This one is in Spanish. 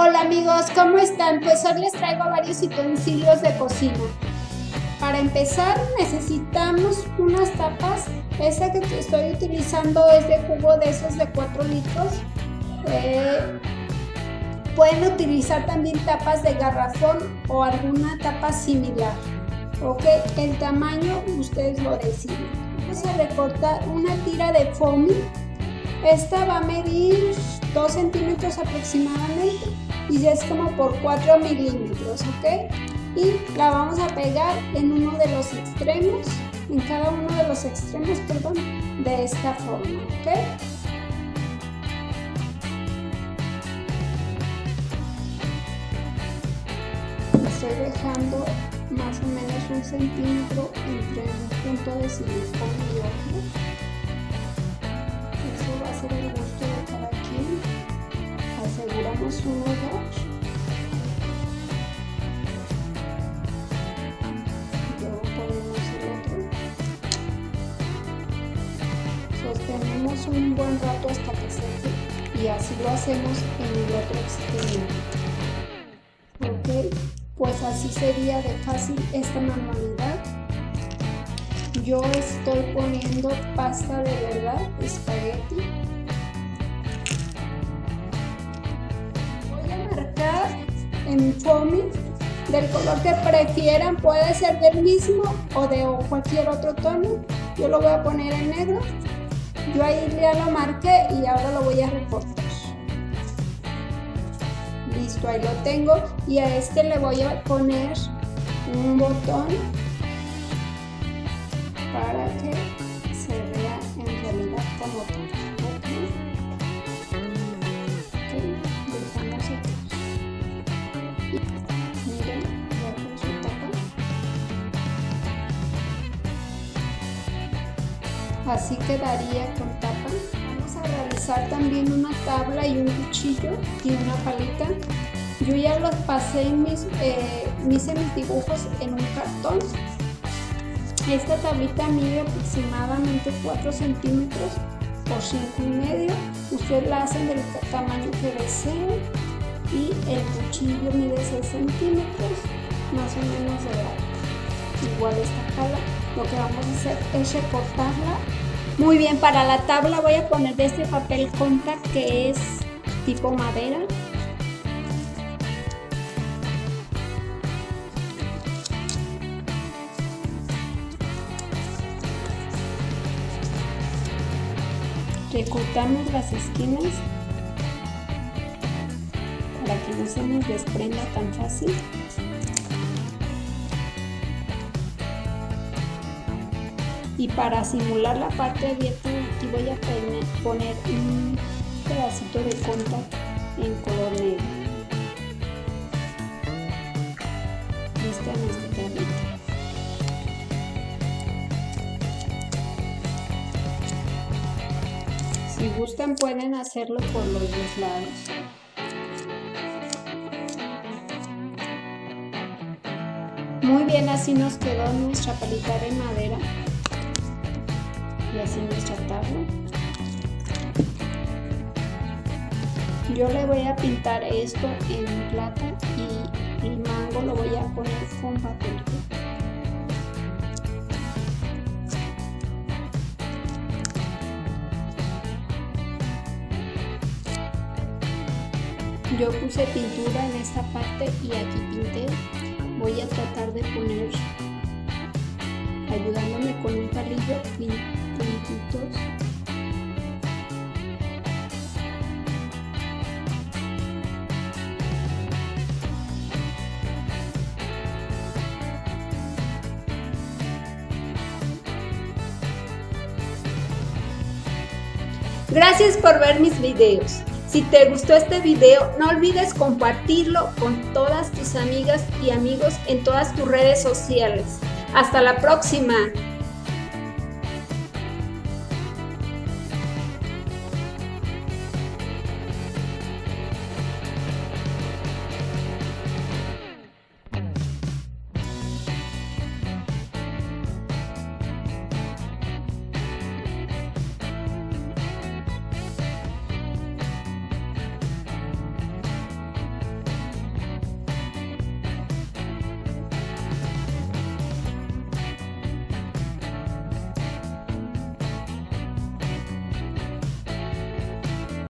Hola amigos, ¿cómo están? Pues hoy les traigo varios utensilios de cocina. Para empezar necesitamos unas tapas. Esta que estoy utilizando es de jugo de esos de 4 litros. Eh, pueden utilizar también tapas de garrafón o alguna tapa similar. Ok, el tamaño ustedes lo deciden. Vamos a recortar una tira de foamy. Esta va a medir 2 centímetros aproximadamente y ya es como por 4 milímetros, ¿ok? Y la vamos a pegar en uno de los extremos, en cada uno de los extremos, perdón, de esta forma, ¿ok? Estoy dejando más o menos un centímetro entre un punto de silicona y otro. Eso va a ser el gusto de cada quien. Aseguramos uno o Un buen rato hasta que seque y así lo hacemos en el otro extremo. Ok pues así sería de fácil esta manualidad. Yo estoy poniendo pasta de verdad, espagueti. Voy a marcar en foamy del color que prefieran, puede ser del mismo o de cualquier otro tono. Yo lo voy a poner en negro. Yo ahí ya lo marqué y ahora lo voy a recortar listo ahí lo tengo. Y a este le voy a poner un botón para que así quedaría con tapa realizar también una tabla y un cuchillo y una palita. Yo ya los pasé mis, eh, hice mis dibujos en un cartón. Esta tablita mide aproximadamente 4 centímetros por 5 y medio. Ustedes la hacen del tamaño que deseen y el cuchillo mide 6 centímetros más o menos de largo. Igual esta tabla, lo que vamos a hacer es recortarla muy bien, para la tabla voy a poner de este papel contact que es tipo madera. Recortamos las esquinas para que no se nos desprenda tan fácil. Y para simular la parte abierta aquí voy a poner un pedacito de contact en color negro. Esta nuestra tablita si gustan pueden hacerlo por los dos lados. Muy bien así nos quedó nuestra palita de madera así nuestra tabla. Yo le voy a pintar esto en plata y el mango lo voy a poner con papel. Yo puse pintura en esta parte y aquí pinté. Voy a tratar de poner, ayudándome con un palillo, Gracias por ver mis videos. Si te gustó este video, no olvides compartirlo con todas tus amigas y amigos en todas tus redes sociales. Hasta la próxima.